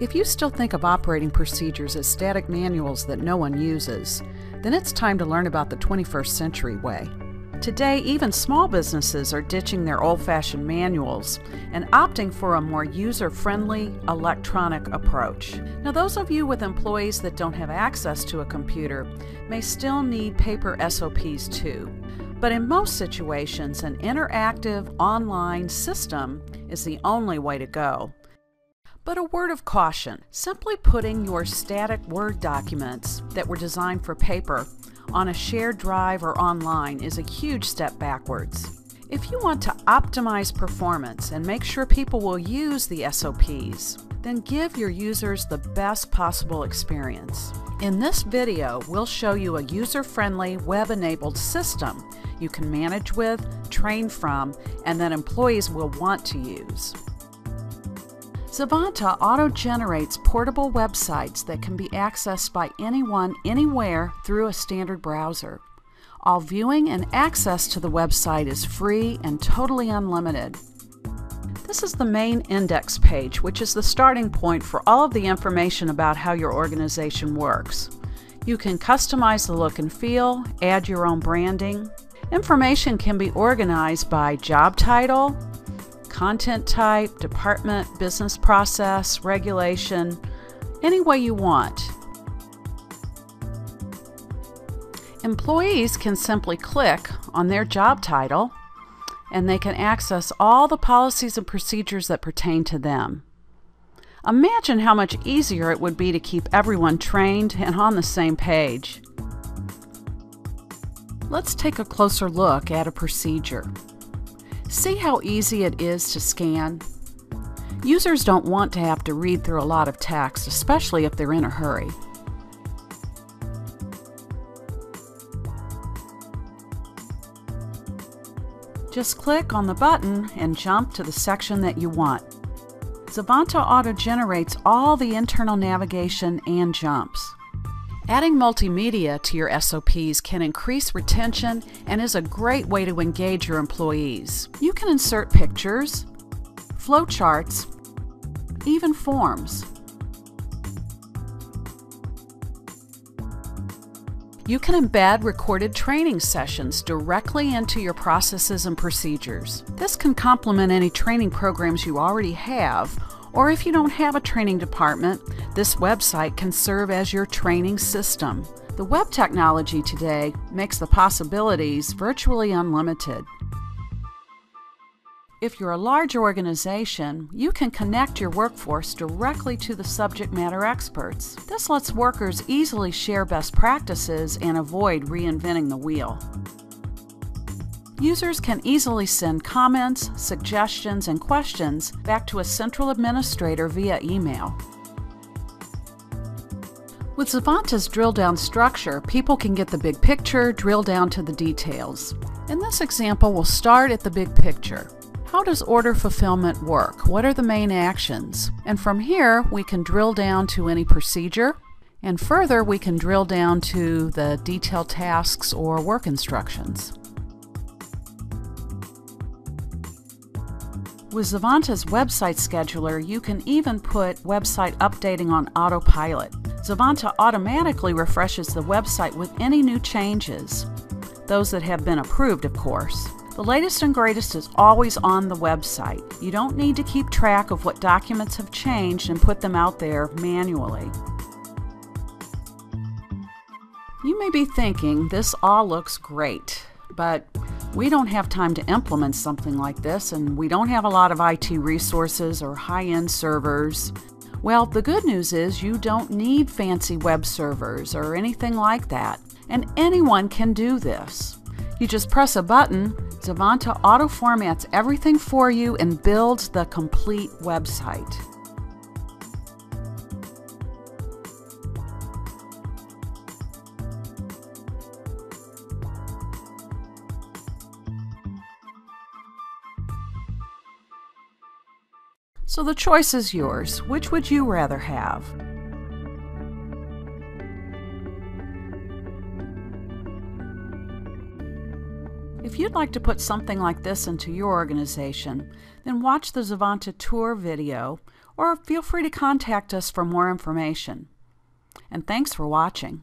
If you still think of operating procedures as static manuals that no one uses, then it's time to learn about the 21st century way. Today, even small businesses are ditching their old fashioned manuals and opting for a more user friendly electronic approach. Now, those of you with employees that don't have access to a computer may still need paper SOPs too. But in most situations, an interactive online system is the only way to go. But a word of caution simply putting your static Word documents that were designed for paper on a shared drive or online is a huge step backwards. If you want to optimize performance and make sure people will use the SOPs, then give your users the best possible experience. In this video, we'll show you a user-friendly, web-enabled system you can manage with, train from, and that employees will want to use. Zavanta auto-generates portable websites that can be accessed by anyone, anywhere through a standard browser. All viewing and access to the website is free and totally unlimited. This is the main index page, which is the starting point for all of the information about how your organization works. You can customize the look and feel, add your own branding. Information can be organized by job title, content type, department, business process, regulation, any way you want. Employees can simply click on their job title and they can access all the policies and procedures that pertain to them. Imagine how much easier it would be to keep everyone trained and on the same page. Let's take a closer look at a procedure. See how easy it is to scan? Users don't want to have to read through a lot of text, especially if they're in a hurry. Just click on the button and jump to the section that you want. Zavanta auto-generates all the internal navigation and jumps. Adding multimedia to your SOPs can increase retention and is a great way to engage your employees. You can insert pictures, flowcharts, even forms. You can embed recorded training sessions directly into your processes and procedures. This can complement any training programs you already have or if you don't have a training department, this website can serve as your training system. The web technology today makes the possibilities virtually unlimited. If you're a large organization, you can connect your workforce directly to the subject matter experts. This lets workers easily share best practices and avoid reinventing the wheel. Users can easily send comments, suggestions, and questions back to a central administrator via email. With Zavanta's drill down structure, people can get the big picture, drill down to the details. In this example, we'll start at the big picture. How does order fulfillment work? What are the main actions? And from here, we can drill down to any procedure, and further, we can drill down to the detailed tasks or work instructions. With Zavanta's website scheduler, you can even put website updating on autopilot. Zavanta automatically refreshes the website with any new changes, those that have been approved, of course. The latest and greatest is always on the website. You don't need to keep track of what documents have changed and put them out there manually. You may be thinking this all looks great, but we don't have time to implement something like this, and we don't have a lot of IT resources or high end servers. Well, the good news is you don't need fancy web servers or anything like that, and anyone can do this. You just press a button, Zavanta auto formats everything for you and builds the complete website. So the choice is yours. Which would you rather have? If you'd like to put something like this into your organization, then watch the Zavanta Tour video or feel free to contact us for more information. And thanks for watching.